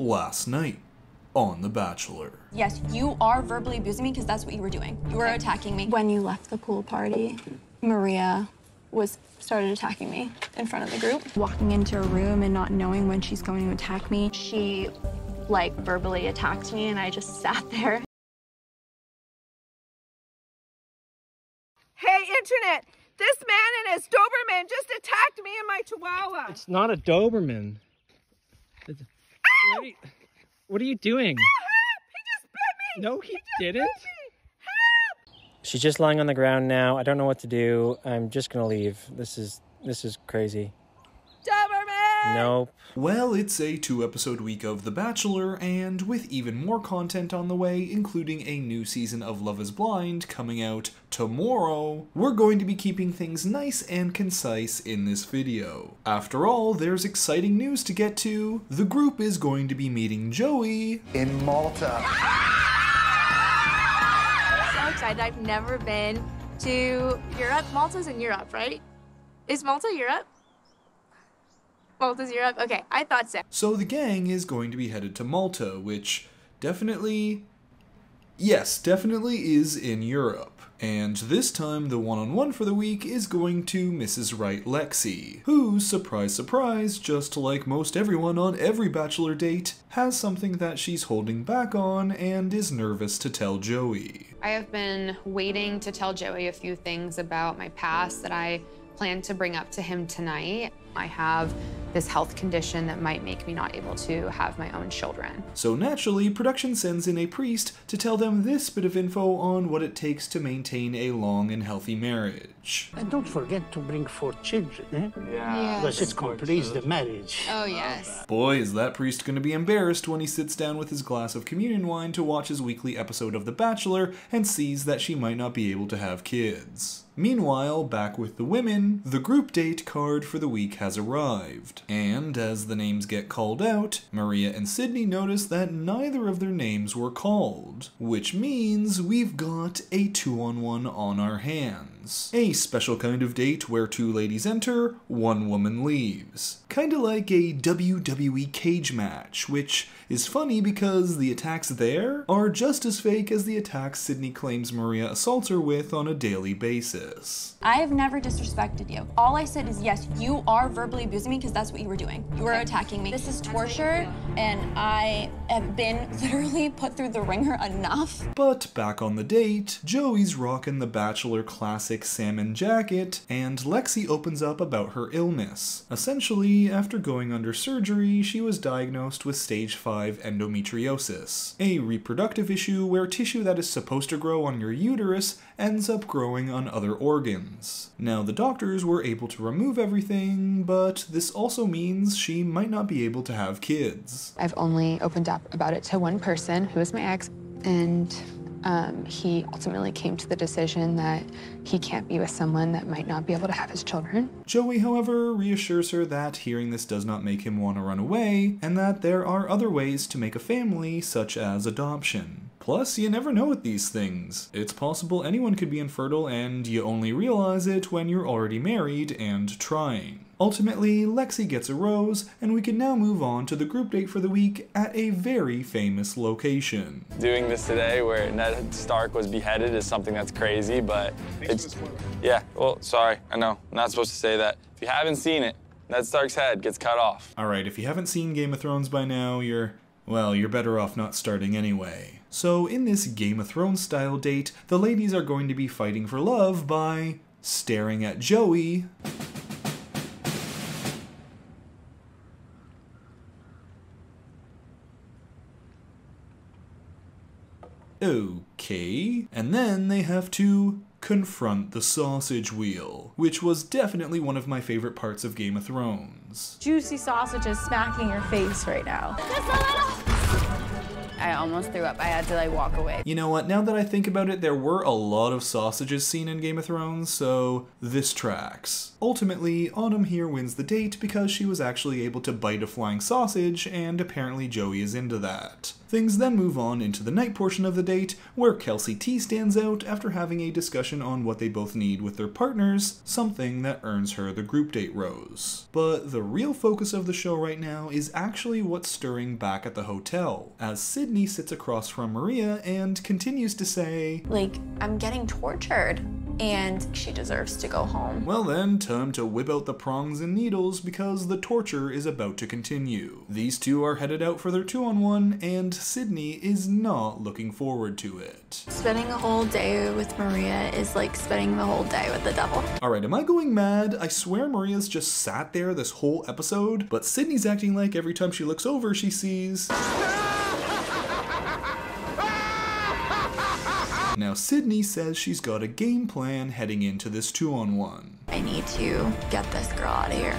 last night on The Bachelor. Yes, you are verbally abusing me because that's what you were doing. You were attacking me. When you left the pool party, Maria was started attacking me in front of the group. Walking into a room and not knowing when she's going to attack me, she like verbally attacked me and I just sat there. Hey, Internet! This man and his Doberman just attacked me and my Chihuahua. It's not a Doberman. It's- What, are you, what are you doing? Help! He just bit me! No, he, just didn't. bit me! Help! She's just lying on the ground now. I don't know what to do. I'm just gonna leave. This is this is crazy. Doberman! Nope. Well, it's a two episode week of The Bachelor, and with even more content on the way, including a new season of Love is Blind coming out tomorrow, we're going to be keeping things nice and concise in this video. After all, there's exciting news to get to. The group is going to be meeting Joey in Malta. so excited. I've never been to Europe. Malta's in Europe, right? Is Malta Europe? Malta's Europe? Okay, I thought so. So the gang is going to be headed to Malta, which definitely. Yes, definitely is in Europe. And this time, the one on one for the week is going to Mrs. Wright Lexi, who, surprise, surprise, just like most everyone on every bachelor date, has something that she's holding back on and is nervous to tell Joey. I have been waiting to tell Joey a few things about my past that I plan to bring up to him tonight. I have this health condition that might make me not able to have my own children. So naturally, production sends in a priest to tell them this bit of info on what it takes to maintain a long and healthy marriage. And don't forget to bring four children, eh? Yeah. Because it completes the marriage. Oh, yes. Boy, is that priest gonna be embarrassed when he sits down with his glass of communion wine to watch his weekly episode of The Bachelor and sees that she might not be able to have kids. Meanwhile, back with the women, the group date card for the week has arrived. And as the names get called out, Maria and Sydney notice that neither of their names were called, which means we've got a two on one on our hands. A special kind of date where two ladies enter, one woman leaves. Kinda like a WWE cage match, which is funny because the attacks there are just as fake as the attacks Sydney claims Maria assaults her with on a daily basis. I have never disrespected you. All I said is yes, you are verbally abusing me because that's what you were doing. You were attacking me. This is torture, and I have been literally put through the ringer enough. But back on the date, Joey's rocking the Bachelor classic salmon jacket, and Lexi opens up about her illness. Essentially, after going under surgery, she was diagnosed with stage 5 endometriosis, a reproductive issue where tissue that is supposed to grow on your uterus ends up growing on other organs. Now, the doctors were able to remove everything, but this also means she might not be able to have kids. I've only opened up about it to one person, who is my ex, and um, he ultimately came to the decision that he can't be with someone that might not be able to have his children. Joey, however, reassures her that hearing this does not make him want to run away, and that there are other ways to make a family, such as adoption. Plus, you never know with these things. It's possible anyone could be infertile and you only realize it when you're already married and trying. Ultimately, Lexi gets a rose, and we can now move on to the group date for the week at a very famous location. Doing this today where Ned Stark was beheaded is something that's crazy, but it's. Yeah, well, sorry, I know. I'm not supposed to say that. If you haven't seen it, Ned Stark's head gets cut off. Alright, if you haven't seen Game of Thrones by now, you're. Well, you're better off not starting anyway. So, in this Game of Thrones style date, the ladies are going to be fighting for love by staring at Joey. Okay. And then they have to confront the sausage wheel, which was definitely one of my favorite parts of Game of Thrones. Juicy sausages smacking your face right now. I almost threw up. I had to like walk away. You know what? Now that I think about it, there were a lot of sausages seen in Game of Thrones, so this tracks. Ultimately, Autumn here wins the date because she was actually able to bite a flying sausage, and apparently Joey is into that. Things then move on into the night portion of the date, where Kelsey T stands out after having a discussion on what they both need with their partners, something that earns her the group date rose. But the real focus of the show right now is actually what's stirring back at the hotel, as Sydney sits across from Maria and continues to say, Like, I'm getting tortured, and she deserves to go home. Well then, time to whip out the prongs and needles because the torture is about to continue. These two are headed out for their two on one, and Sydney is not looking forward to it. Spending a whole day with Maria is like spending the whole day with the devil. Alright, am I going mad? I swear Maria's just sat there this whole episode, but Sydney's acting like every time she looks over, she sees. Ah! Now, Sydney says she's got a game plan heading into this two on one. I need to get this girl out of here.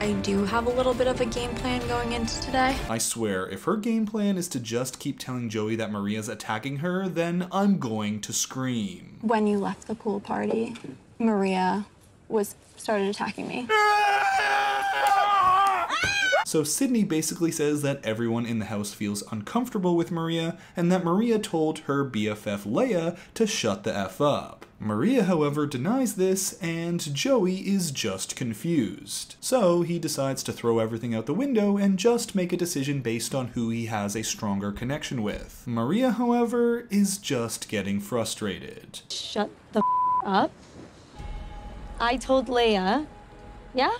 I do have a little bit of a game plan going into today. I swear, if her game plan is to just keep telling Joey that Maria's attacking her, then I'm going to scream. When you left the pool party, Maria was started attacking me. So Sydney basically says that everyone in the house feels uncomfortable with Maria and that Maria told her BFF Lea to shut the F up. Maria, however, denies this and Joey is just confused. So he decides to throw everything out the window and just make a decision based on who he has a stronger connection with. Maria, however, is just getting frustrated. Shut the f up. I told Lea, yeah?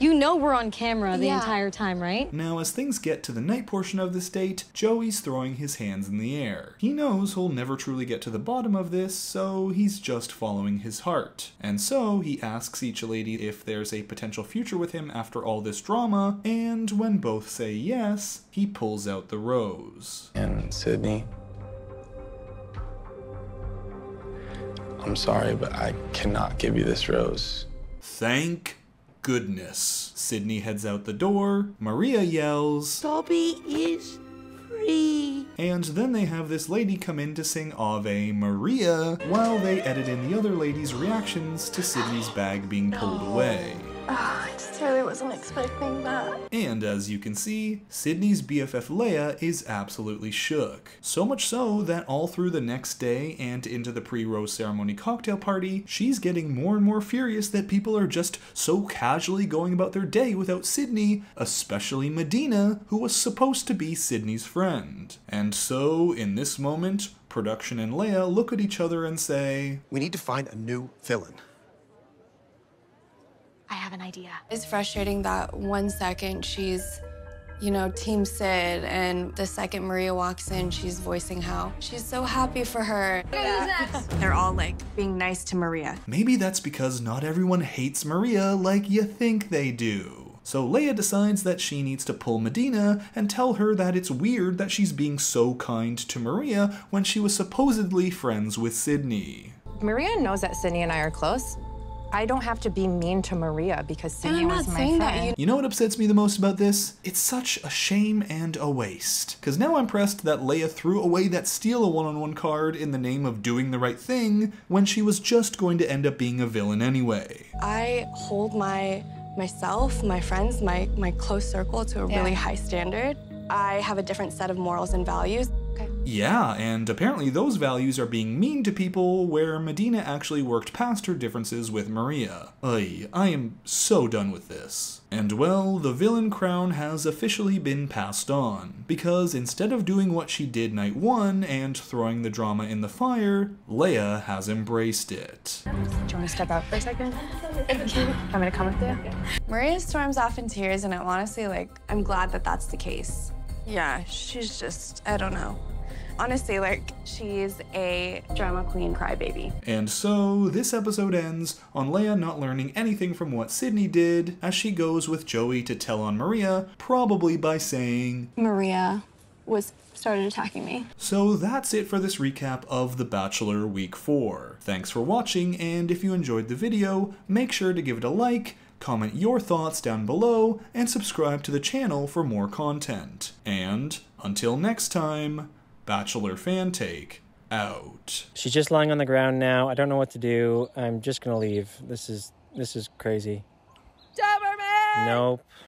You know we're on camera the Yeah. entire time, right? Now, as things get to the night portion of this date, Joey's throwing his hands in the air. He knows he'll never truly get to the bottom of this, so he's just following his heart. And so he asks each lady if there's a potential future with him after all this drama, and when both say yes, he pulls out the rose. And Sydney, I'm sorry, but I cannot give you this rose. Thank goodness. Sydney heads out the door, Maria yells, Toby is free. And then they have this lady come in to sing Ave Maria while they edit in the other lady's reactions to Sydney's bag being pulled oh. away. Oh, I just really wasn't expecting that. And as you can see, Sydney's BFF Lea is absolutely shook. So much so that all through the next day and into the pre rose ceremony cocktail party, she's getting more and more furious that people are just so casually going about their day without Sydney, especially Madina, who was supposed to be Sydney's friend. And so, in this moment, production and Lea look at each other and say, We need to find a new villain. I have an idea. It's frustrating that one second she's, you know, Team Sid, and the second Maria walks in, she's voicing how she's so happy for her. They're all like being nice to Maria. Maybe that's because not everyone hates Maria like you think they do. So Lea decides that she needs to pull Madina and tell her that it's weird that she's being so kind to Maria when she was supposedly friends with Sydney. Maria knows that Sydney and I are close. I don't have to be mean to Maria because Sydney I'm was my saying that friend. You know what upsets me the most about this? It's such a shame and a waste. Because now I'm pressed that Lea threw away that steal a one on one card in the name of doing the right thing when she was just going to end up being a villain anyway. I hold my myself, my friends, my my close circle to a really high standard. I have a different set of morals and values. Yeah, and apparently those values are being mean to people where Madina actually worked past her differences with Maria. Ay, I am so done with this. And well, the villain crown has officially been passed on, because instead of doing what she did night one and throwing the drama in the fire, Lea has embraced it. Do you want to step out for a second? I'm gonna come with you. Maria storms off in tears, and I'm honestly like, I'm glad that that's the case. Yeah, she's just, I don't know. Honestly, like, she's a drama queen crybaby. And so, this episode ends on Lea not learning anything from what Sydney did as she goes with Joey to tell on Maria, probably by saying, Maria was started attacking me. So that's it for this recap of The Bachelor Week 4. Thanks for watching, and if you enjoyed the video, make sure to give it a like, Comment your thoughts down below and subscribe to the channel for more content. And until next time, Bachelor Fan Take out. She's just lying on the ground now. I don't know what to do. I'm just gonna leave. This is this is crazy. Doberman! Nope.